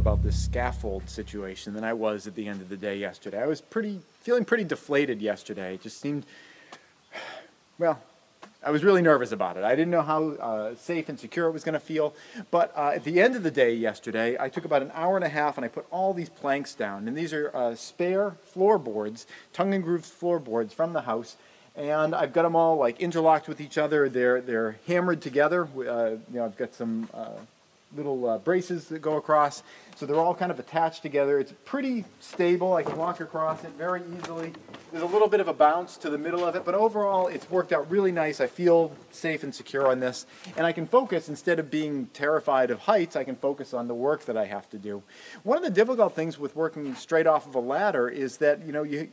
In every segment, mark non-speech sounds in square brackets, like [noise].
about this scaffold situation than I was at the end of the day yesterday. I was pretty, feeling pretty deflated yesterday. It just seemed, [sighs] well, I was really nervous about it. I didn't know how uh, safe and secure it was going to feel. But uh, at the end of the day yesterday, I took about an hour and a half and I put all these planks down. And these are uh, spare floorboards, tongue and groove floorboards from the house. And I've got them all like interlocked with each other. They're, they're hammered together. Uh, you know, I've got some uh, little uh, braces that go across. So they're all kind of attached together. It's pretty stable. I can walk across it very easily. There's a little bit of a bounce to the middle of it, but overall it's worked out really nice. I feel safe and secure on this. And I can focus, instead of being terrified of heights, I can focus on the work that I have to do. One of the difficult things with working straight off of a ladder is that, you know, you,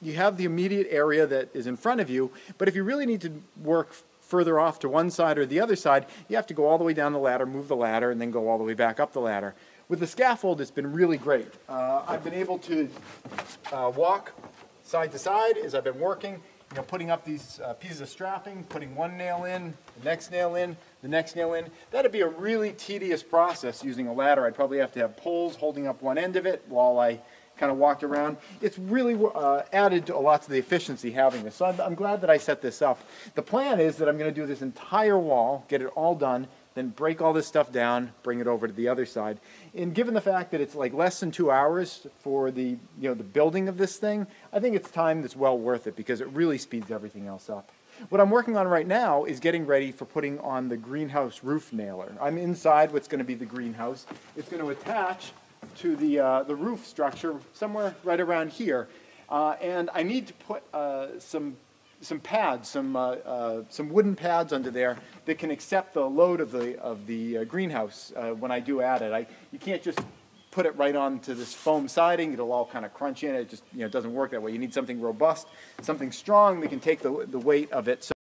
you have the immediate area that is in front of you, but if you really need to work further off to one side or the other side, you have to go all the way down the ladder, move the ladder, and then go all the way back up the ladder. With the scaffold, it's been really great. Uh, I've been able to uh, walk side to side as I've been working, you know, putting up these uh, pieces of strapping, putting one nail in, the next nail in, the next nail in. That'd be a really tedious process using a ladder. I'd probably have to have poles holding up one end of it while I kind of walked around. It's really uh, added to a lot of the efficiency having this. So I'm, I'm glad that I set this up. The plan is that I'm going to do this entire wall, get it all done, then break all this stuff down, bring it over to the other side. And given the fact that it's like less than two hours for the, you know, the building of this thing, I think it's time that's well worth it because it really speeds everything else up. What I'm working on right now is getting ready for putting on the greenhouse roof nailer. I'm inside what's going to be the greenhouse. It's going to attach to the, uh, the roof structure somewhere right around here. Uh, and I need to put uh, some, some pads, some, uh, uh, some wooden pads under there that can accept the load of the, of the uh, greenhouse when I do add it. I, you can't just put it right onto this foam siding. It'll all kind of crunch in. It just you know, doesn't work that way. You need something robust, something strong that can take the, the weight of it. So